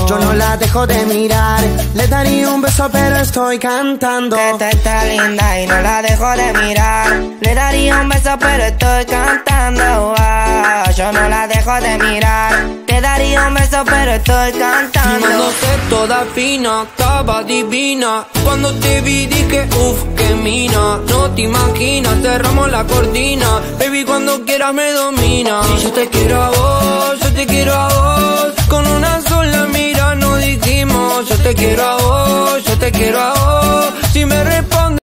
B: Yo no la dejo de mirar. Le daría un beso, pero estoy cantando.
D: Que tú estás linda y no la dejo de mirar. Le daría un beso, pero estoy cantando. ah, yo no la dejo de mirar. Daría un beso, pero estoy cantando.
C: Fumándote toda fina, estaba divina. Cuando te vi dije, uff, qué mina No te imaginas, cerramos la cortina. Baby, cuando quieras me domina. Si yo te quiero a vos, yo te quiero a vos. Con una sola mira nos dijimos Yo te quiero a vos, yo te quiero a vos Si me respondes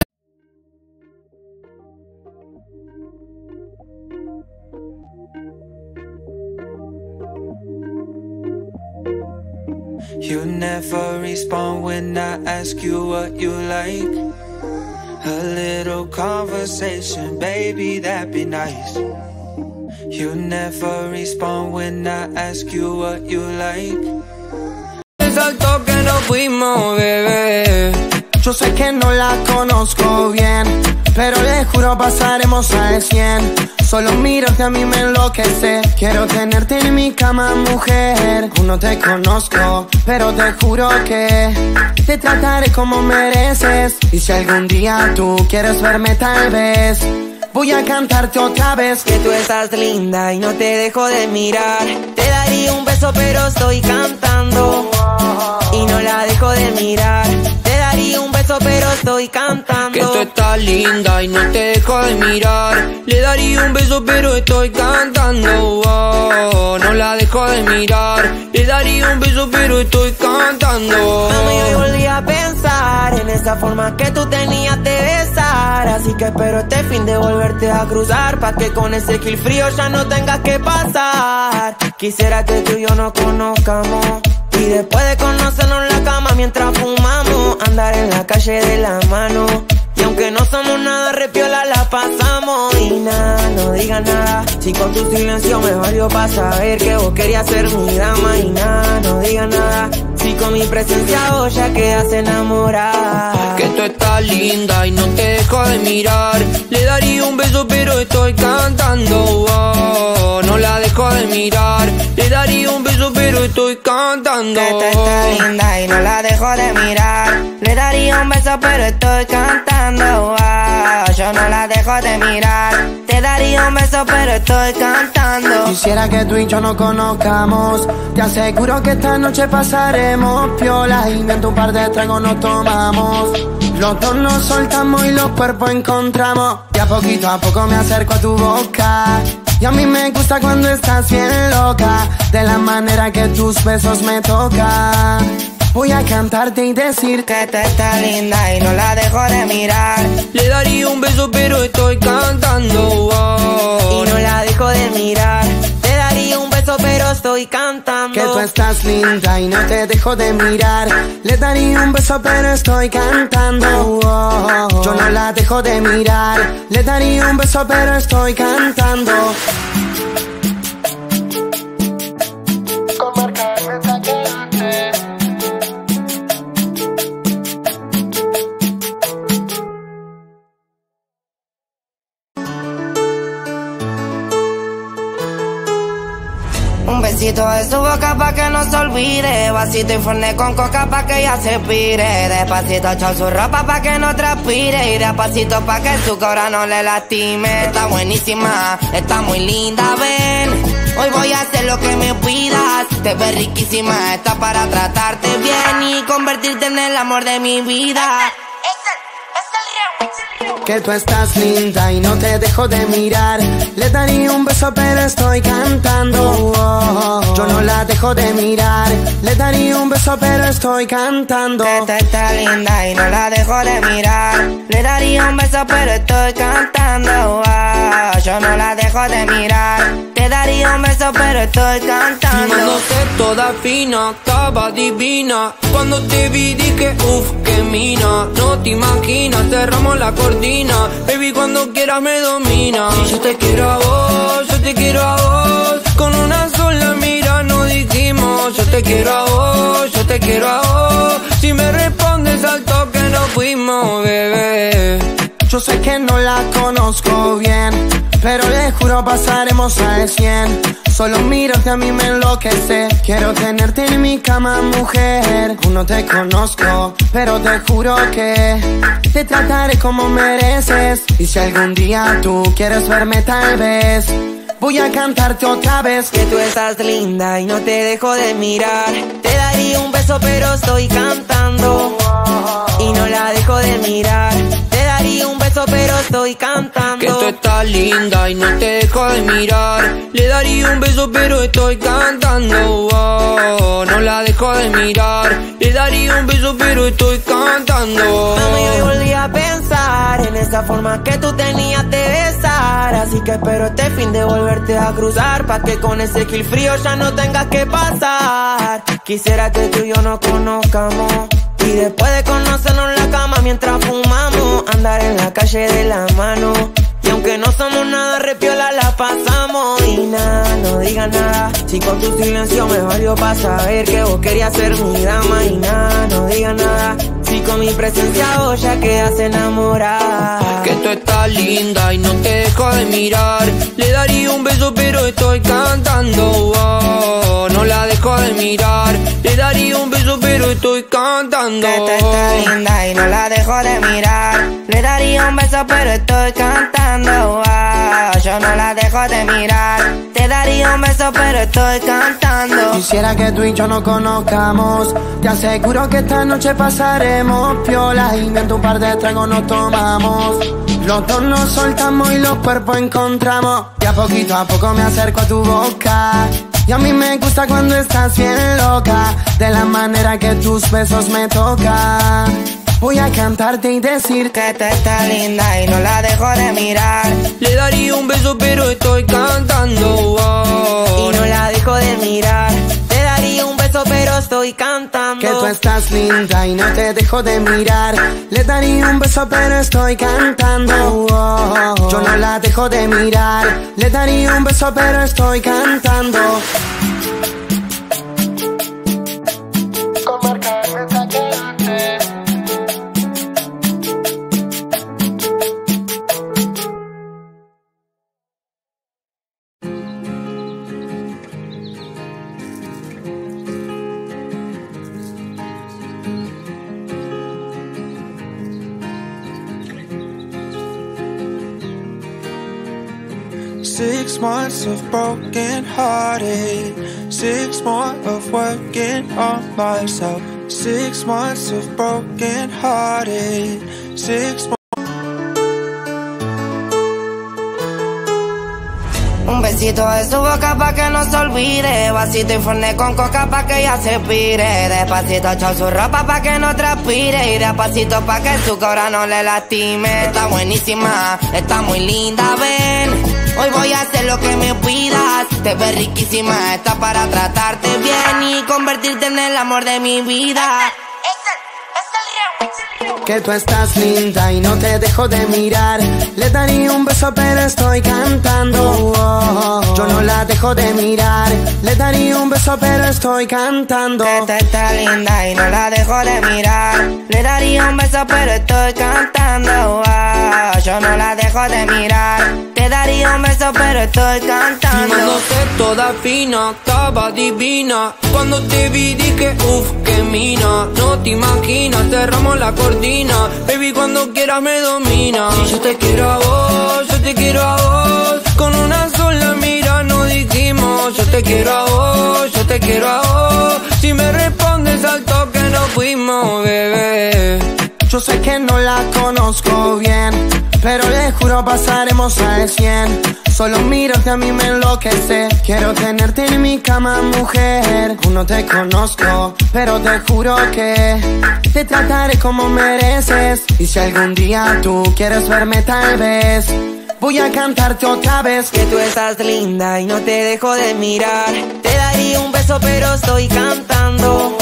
E: You never respond when I ask you what you like. A little conversation, baby, that'd be nice. You never respond when I ask you what you like.
B: Yo sé que no la conozco bien, pero le juro pasaremos al 100. Solo que a mí me enloquece. Quiero tenerte en mi cama, mujer. Aún no te conozco, pero te juro que te trataré como mereces. Y si algún día tú quieres verme, tal vez. Voy a cantarte otra vez
A: Que tú estás linda y no te dejo de mirar. Te daría un beso, pero estoy cantando. Y no la dejo de mirar. Estoy cantando.
C: Que tú estás linda y no te dejo de mirar Le daría un beso pero estoy cantando oh, No la dejo de mirar Le daría un beso pero estoy cantando
A: Mami, hoy volví a pensar en esa forma que tú tenías de besar. Así que espero este fin de volverte a cruzar. Pa' que con ese kill frío ya no tengas que pasar. Quisiera que tú y yo nos conozcamos. Y después de conocernos la cama mientras fumamos, andar en la calle de la mano. Y aunque no somos nada repiola, la pasamos. Y nada, no digas nada. Si con tu silencio me valió para saber que vos querías ser mi dama. Y nada, no digas nada. Si con mi presencia vos ya quedas enamorada.
C: Que tú estás linda y no te dejo de mirar. Le daría un beso, pero estoy cantando. oh, no la dejo de mirar. Le daría un beso, pero estoy cantando.
D: Que tú estás linda y no la dejo de mirar. Le daría un beso, pero estoy cantando. ah, yo no la dejo de mirar. Te daría un beso, pero estoy cantando.
B: Quisiera que tú y yo nos conozcamos. Te aseguro que esta noche pasaremos piola y un par de tragos nos tomamos. Los dos nos soltamos y los cuerpos encontramos. Y a poquito a poco me acerco a tu boca. Y a mí me gusta cuando estás bien loca. De la manera que tus besos me tocan. Voy a cantarte y decir
D: Que tú estás linda y no la dejo de mirar.
C: Le daría un beso, pero estoy cantando. oh.
A: Y no la dejo de mirar. Pero estoy cantando.
B: que tú estás linda y no te dejo de mirar. Le daría un beso, pero estoy cantando. Yo no la dejo de mirar. Le daría un beso, pero estoy cantando.
D: Besito de su boca pa' que no se olvide. Vasito y forné con coca pa' que ella se pire. Despacito echar su ropa pa' que no transpire. Y despacito pa' que su cobra no le lastime. Está buenísima, está muy linda, ven. Hoy voy a hacer lo que me pidas. Te ves riquísima, está para tratarte bien y convertirte en el amor de mi vida.
B: Que tú estás linda y no te dejo de mirar. Le daría un beso, pero estoy cantando. Oh, yo no la dejo de mirar. Le daría un beso, pero estoy cantando.
D: Que tú estás linda y no la dejo de mirar. Le daría un beso, pero estoy cantando. ah, yo no la dejo de mirar. Te daría un beso, pero estoy cantando.
C: Filmándote toda fina, estaba divina. Cuando te vi dije, uff, que mina. No te imaginas, cerramos la Baby, cuando quieras me domina. Yo te quiero a vos, yo te quiero a vos. Con una sola mira nos dijimos. Yo te quiero a vos, yo te quiero a vos. Si me respondes al toque nos fuimos, bebé.
B: Yo sé que no la conozco bien, pero le juro pasaremos al 100. Solo que a mí me enloquece. Quiero tenerte en mi cama, mujer. Aún no te conozco, pero te juro que te trataré como mereces. Y si algún día tú quieres verme, tal vez voy a cantarte otra vez.
A: Que tú estás linda y no te dejo de mirar. Te daría un beso, pero estoy cantando. Y no la dejo de mirar. Beso, pero estoy cantando.
C: Que tú estás linda y no te dejo de mirar. Le daría un beso, pero estoy cantando. oh, no la dejo de mirar. Le daría un beso, pero estoy cantando.
A: Mami, hoy volví a pensar en esa forma que tú tenías de besar. Así que espero este fin de volverte a cruzar. Pa' que con ese kill frío ya no tengas que pasar. Quisiera que tú y yo nos conozcamos. Y después de conocernos la cama mientras fumamos, andar en la calle de la mano. Y aunque no somos nada repiola, la pasamos. Y nada, no digas nada. Si con tu silencio me valió para saber que vos querías ser mi dama. Y nada, no digas nada. Si con mi presencia vos ya quedas enamorada.
C: Que tú estás linda y no te dejo de mirar. Le daría un beso, pero estoy cantando. oh, no la dejo de mirar. Le daría un beso, pero estoy cantando.
D: Que tú estás linda y no la dejo de mirar. Le daría un beso, pero estoy cantando. ah, yo no la dejo de mirar. Te daría un beso, pero estoy cantando.
B: Quisiera que tú y yo nos conozcamos. Te aseguro que esta noche pasaremos piola y mientras un par de tragos nos tomamos. Los dos nos soltamos y los cuerpos encontramos. Y a poquito a poco me acerco a tu boca. Y a mí me gusta cuando estás bien loca. De la manera que tus besos me tocan. Voy a cantarte y decir
D: que tú estás linda y no la dejo de mirar.
C: Le daría un beso pero estoy cantando.
A: Y
B: Que tú estás linda y no te dejo de mirar. Le daría un beso pero estoy cantando. Yo no la dejo de mirar. Le daría un beso pero estoy cantando.
E: Of broken hearted. Six more of working on myself. Six months of broken hearted. Six
D: besito de su boca pa' que no se olvide. Vasito y forne con coca pa' que ella se pire. Despacito echar su ropa pa' que no transpire. Y despacito pa' que su cobra no le lastime. Está buenísima, está muy linda, ven. Hoy voy a hacer lo que me pidas. Te ves riquísima, está para tratarte bien y convertirte en el amor de mi vida.
B: Que tú estás linda y no te dejo de mirar. Le daría un beso, pero estoy cantando. Yo no la dejo de mirar. Le daría un beso, pero estoy cantando.
D: Que tú estás linda y no la dejo de mirar. Le daría un beso, pero estoy cantando. Yo no la dejo de mirar. Te daría un beso, pero estoy cantando.
C: Filmándote toda fina, estaba divina. Cuando te vi dije, uff, No te imaginas, cerramos la cortina. Baby, cuando quieras me domina. Yo te quiero a vos, yo te quiero a vos. Con una sola mira nos dijimos. Yo te quiero a vos, yo te quiero a vos. Si me respondes al toque nos fuimos, bebé.
B: Yo sé que no la conozco bien, pero le juro pasaremos al 100. Solo miro que a mí me enloquece. Quiero tenerte en mi cama, mujer. Aún no te conozco, pero te juro que te trataré como mereces. Y si algún día tú quieres verme, tal vez. Voy a cantarte otra vez
A: que tú estás linda y no te dejo de mirar. Te daría un beso pero estoy cantando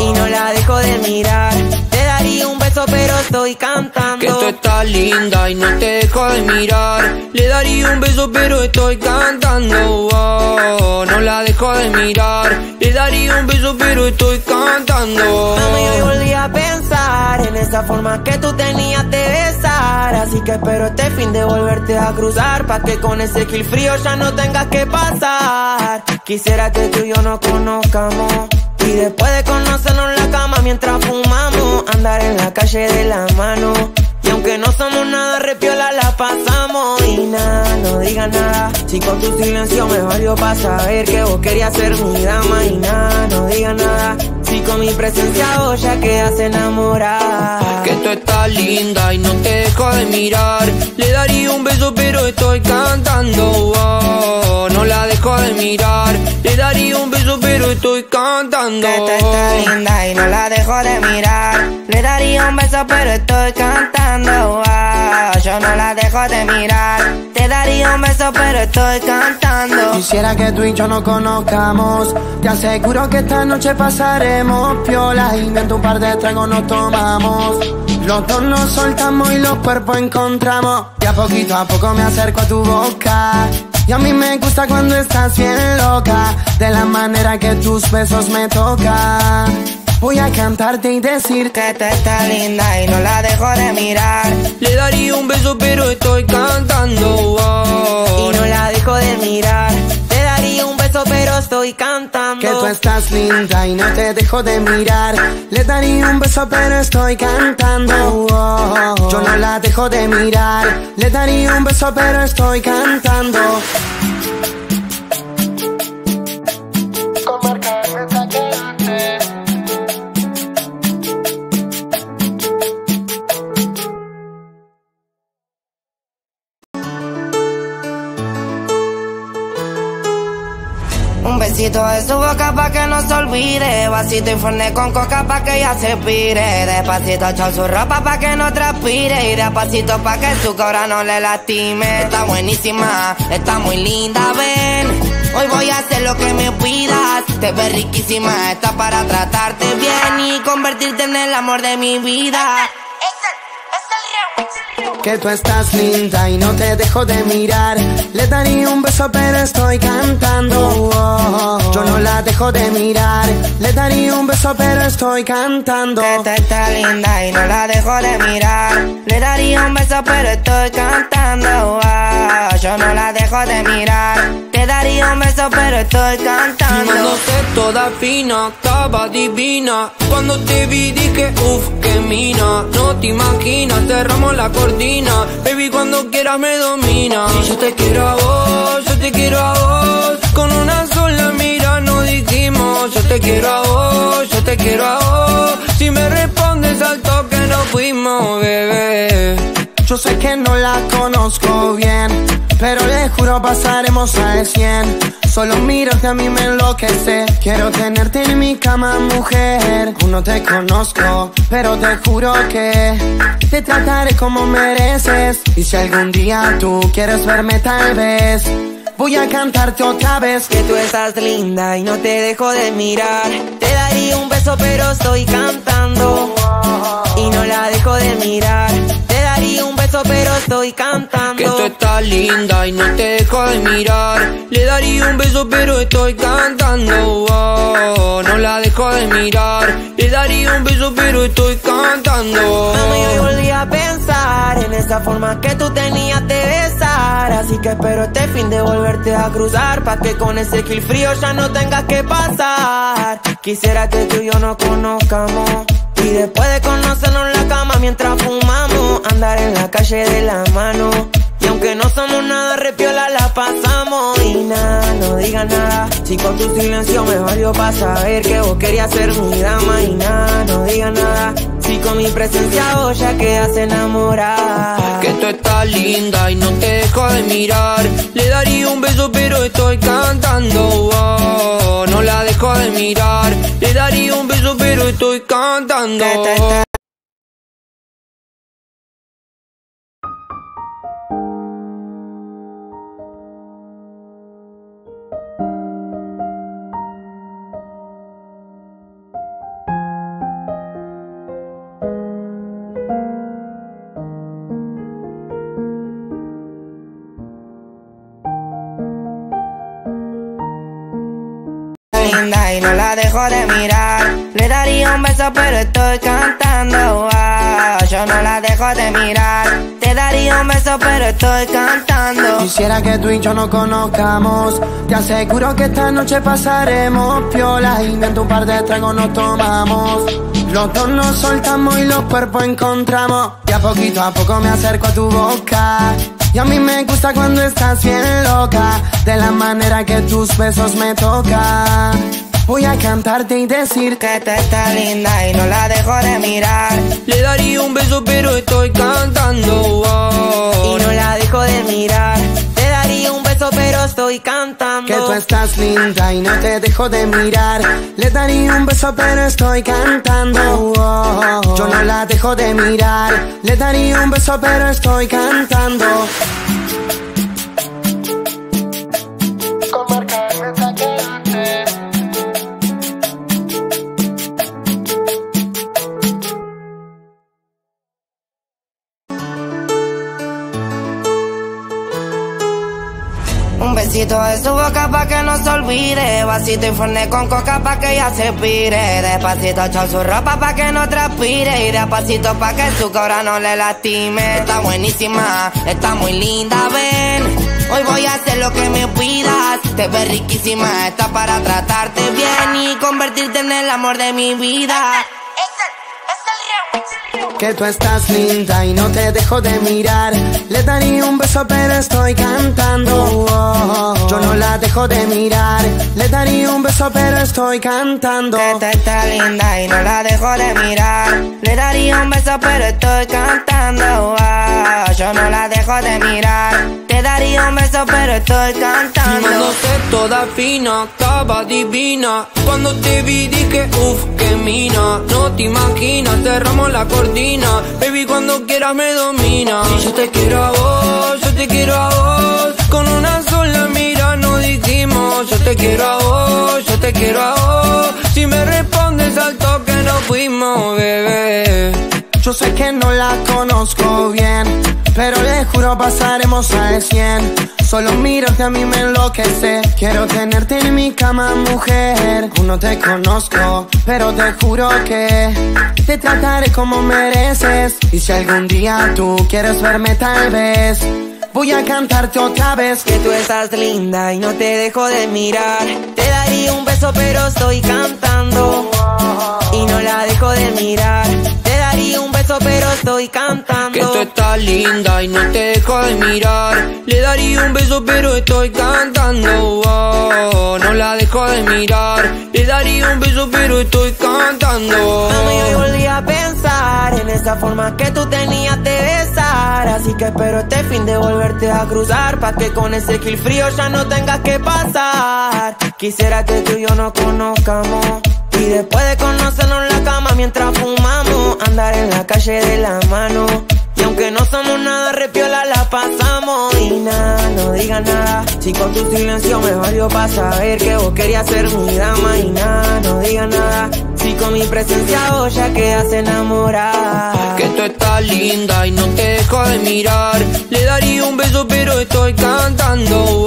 A: y no la dejo de mirar. Un beso pero estoy cantando.
C: Que tú estás linda y no te dejo de mirar. Le daría un beso pero estoy cantando. Oh, no la dejo de mirar. Le daría un beso pero estoy cantando.
A: Mami, hoy volví a pensar en esa forma que tú tenías de besar. Así que espero este fin de volverte a cruzar. Pa' que con ese kill frío ya no tengas que pasar. Quisiera que tú y yo nos conozcamos. Y después de conocernos la cama mientras fumamos, andar en la calle de la mano. Y aunque no somos nada repiola, la pasamos. Y nada, no digas nada. Si con tu silencio me valió para saber que vos querías ser mi dama. Y nada, no digas nada. Si con mi presencia vos ya quedas enamorada.
C: Que tú estás linda y no te dejo de mirar. Le daría un beso, pero estoy cantando. Oh, no la dejo de mirar. Le daría un beso, pero estoy cantando.
D: Que tú estás linda y no la dejo de mirar. Le daría un beso, pero estoy cantando. Oh, yo no la dejo de mirar. Un beso, pero estoy cantando.
B: Quisiera que tú y yo nos conozcamos. Te aseguro que esta noche pasaremos piola mientras un par de tragos nos tomamos. Los dos soltamos y los cuerpos encontramos. Y a poquito a poco me acerco a tu boca. Y a mí me gusta cuando estás bien loca. De la manera que tus besos me tocan. Voy a cantarte y decir
D: que tú estás linda y no la dejo de mirar.
C: Le daría un beso, pero estoy cantando. Oh,
A: y no la dejo de mirar. Te daría un beso, pero estoy cantando.
B: Que tú estás linda y no te dejo de mirar. Le daría un beso, pero estoy cantando. Yo no la dejo de mirar. Le daría un beso, pero estoy cantando.
D: Besito de su boca pa' que no se olvide. Vasito informe con coca pa' que ella se pire. Despacito echar su ropa pa' que no transpire. Y despacito pa' que su cobra no le lastime. Está buenísima, está muy linda, ven. Hoy voy a hacer lo que me pidas. Te ves riquísima, está para tratarte bien y convertirte en el amor de mi vida.
B: Que tú estás linda y no te dejo de mirar. Le daría un beso, pero estoy cantando. Yo no la dejo de mirar. Le daría un beso, pero estoy cantando.
D: Que tú estás linda y no la dejo de mirar. Le daría un beso, pero estoy cantando. Ah, yo no la dejo de mirar. Daría un beso, pero estoy cantando.
C: Fumándote toda fina, estaba divina. Cuando te vi dije, uff, qué mina. No te imaginas, cerramos la cortina. Baby, cuando quieras me domina. Yo te quiero a vos, yo te quiero a vos. Con una sola mira nos dijimos, yo te quiero a vos, yo te quiero a vos. Si me respondes al toque nos fuimos, bebé.
B: Yo sé que no la conozco bien, pero le juro pasaremos al 100. Solo mirarte a mí me enloquece. Quiero tenerte en mi cama, mujer. Aún no te conozco, pero te juro que te trataré como mereces. Y si algún día tú quieres verme, tal vez. Voy a cantarte otra vez
A: Que tú estás linda y no te dejo de mirar. Te daría un beso, pero estoy cantando. Y no la dejo de mirar. Pero estoy cantando.
C: Que tú estás linda y no te dejo de mirar. Le daría un beso, pero estoy cantando. Oh, no la dejo de mirar. Le daría un beso, pero estoy cantando.
A: Mami, hoy volví a pensar en esa forma que tú tenías de besar. Así que espero este fin de volverte a cruzar. Pa' que con ese kill frío ya no tengas que pasar. Quisiera que tú y yo nos conozcamos. Y después de conocernos en la cama mientras fumamos, andar en la calle de la mano. Y aunque no somos nada, repiola la pasamos. Y nada, no digas nada. Si con tu silencio me valió para saber que vos querías ser mi dama. Y nada, no digas nada. Si con mi presencia vos ya quedas enamorada.
C: Que tú estás linda y no te dejo de mirar. Le daría un beso, pero estoy cantando. Cantando.
D: Y no la dejo de mirar. Un beso, pero estoy cantando. Ah, yo no la dejo de mirar. Te daría un beso, pero estoy cantando.
B: Quisiera que tú y yo nos conozcamos. Te aseguro que esta noche pasaremos piola y mientras un par de tragos nos tomamos. Los dos soltamos y los cuerpos encontramos. Y a poquito a poco me acerco a tu boca. Y a mí me gusta cuando estás bien loca. De la manera que tus besos me tocan. Voy a cantarte y decir
D: Que tú estás linda y no la dejo de mirar.
C: Le daría un beso, pero estoy cantando. Oh,
A: Y no la dejo de mirar. Te daría un beso, pero estoy cantando.
B: que tú estás linda y no te dejo de mirar. Le daría un beso, pero estoy cantando. Oh, yo no la dejo de mirar. Le daría un beso, pero estoy cantando.
D: De su boca pa' que no se olvide. Vasito informe con coca pa' que ella se pire. Despacito echar su ropa pa' que no transpire. Y despacito pa' que su cobra no le lastime. Está buenísima, está muy linda, ven. Hoy voy a hacer lo que me pidas. Te ves riquísima, está para tratarte bien y convertirte en el amor de mi vida.
B: Que tú estás linda y no te dejo de mirar. Le daría un beso, pero estoy cantando. Yo no la dejo de mirar. Le daría un beso, pero estoy cantando.
D: Que tú estás linda y no la dejo de mirar. Le daría un beso, pero estoy cantando. Yo no la dejo de mirar. Te daría un beso, pero estoy cantando.
C: sé toda fina, estaba divina. Cuando te vi dije, uff, que mina. No te imaginas, cerramos la cortina. Baby, cuando quieras me domina. Yo te quiero a vos, yo te quiero a vos. Con una sola mira nos dijimos, yo te quiero a vos, yo te quiero a vos. Si me respondes al toque nos fuimos, bebé.
B: Yo sé que no la conozco bien, pero le juro pasaremos al 100. Solo mirarte a mí me enloquece. Quiero tenerte en mi cama, mujer. Aún no te conozco, pero te juro que te trataré como mereces. Y si algún día tú quieres verme, tal vez. Voy a cantarte otra vez
A: que tú estás linda y no te dejo de mirar. Te daría un beso pero estoy cantando y no la dejo de mirar pero estoy cantando.
C: Que tú estás linda y no te dejo de mirar. Le daría un beso, pero estoy cantando. no la dejo de mirar. Le daría un beso, pero estoy cantando.
A: Mami, hoy volví a pensar en esa forma que tú tenías de besar. Así que espero este fin de volverte a cruzar. Pa' que con ese kill frío ya no tengas que pasar. Quisiera que tú y yo nos conozcamos. Y después de conocernos en la cama mientras fumamos, andar en la calle de la mano. Y aunque no somos nada, repiola la pasamos. Y nada, no diga nada. Si con tu silencio me valió para saber que vos querías ser mi dama. Y nada, no diga nada. Si con mi presencia vos ya quedas enamorada.
C: Que tú estás linda y no te dejo de mirar. Le daría un beso, pero estoy cantando.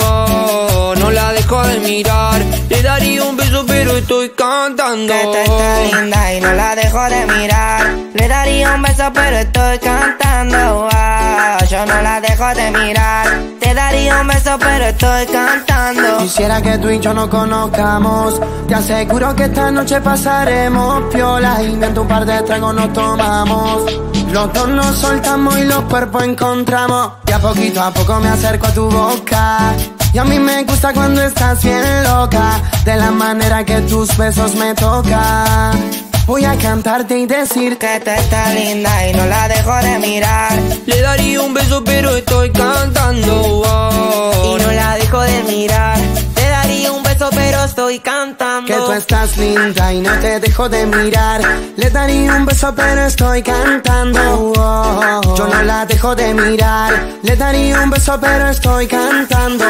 C: no la dejo de mirar. Le daría un beso, pero estoy cantando.
D: Que tú estás linda y no la dejo de mirar. Le daría un beso, pero estoy cantando. yo no la dejo de mirar. Te daría un beso, pero estoy cantando.
B: Quisiera que tú y yo nos conozcamos. Te aseguro que esta noche piola. Y en tu par de tragos nos tomamos. Los dos nos soltamos y los cuerpos encontramos. Y a poquito a poco me acerco a tu boca. Y a mí me gusta cuando estás bien loca, de la manera que tus besos me tocan. Voy a cantarte y decir
D: que te está linda y no la dejo de mirar.
C: Le daría un beso pero estoy cantando.
A: Y no la dejo de mirar. Estoy cantando.
B: Que tú estás linda y no te dejo de mirar. Le daría un beso pero estoy cantando. Yo no la dejo de mirar. Le daría un beso pero estoy cantando.